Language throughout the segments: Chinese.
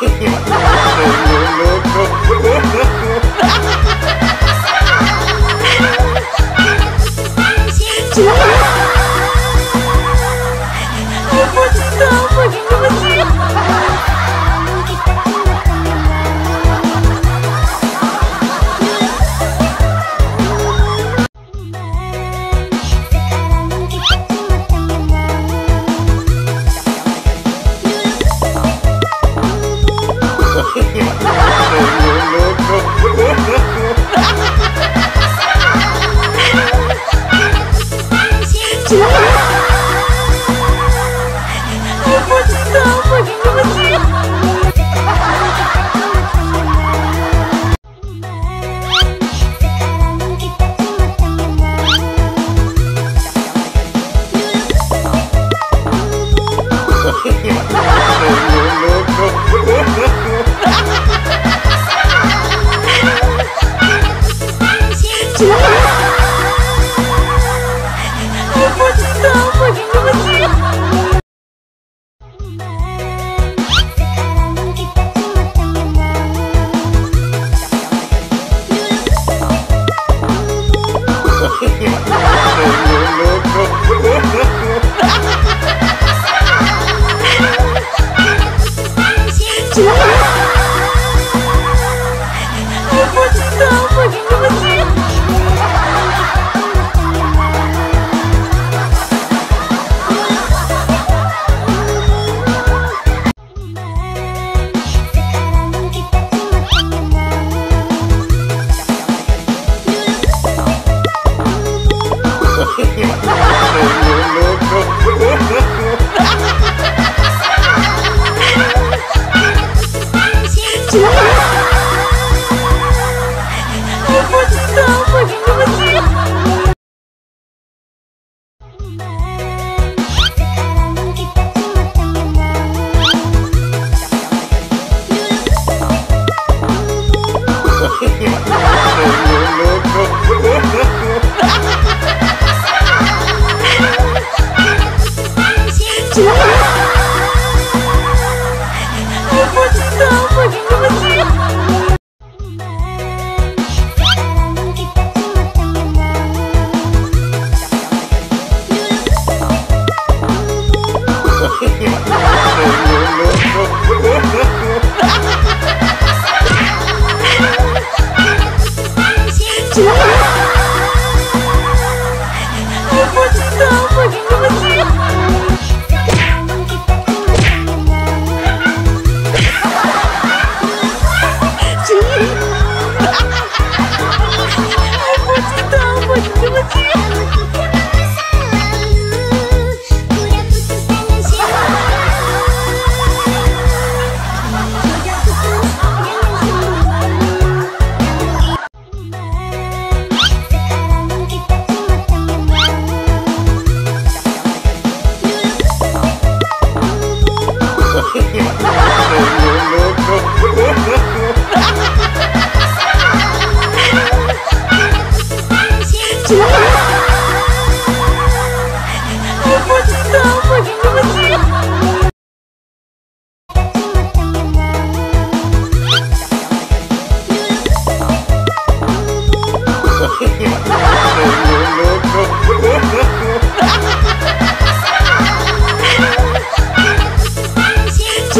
哈哈哈哈哈哈哈哈哈哈。Lord, Lord, Lord.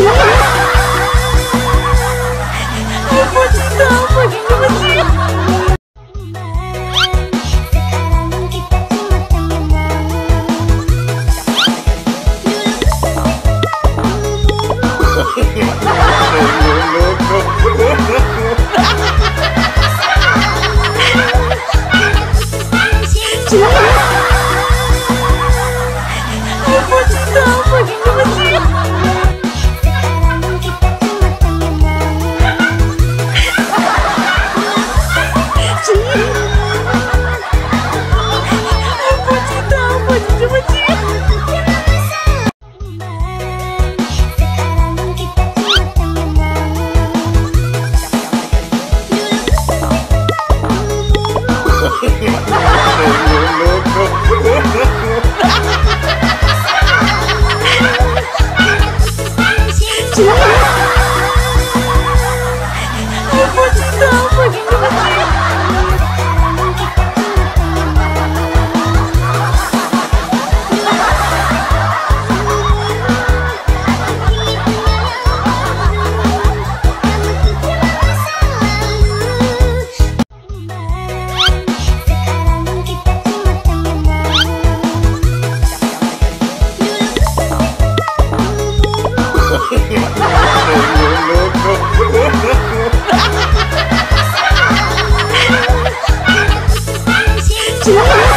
Yes! Yeah! Yeah.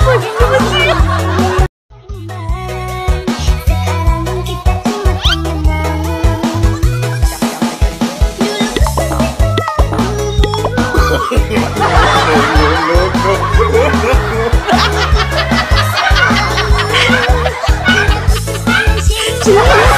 不行，不行。Yeah.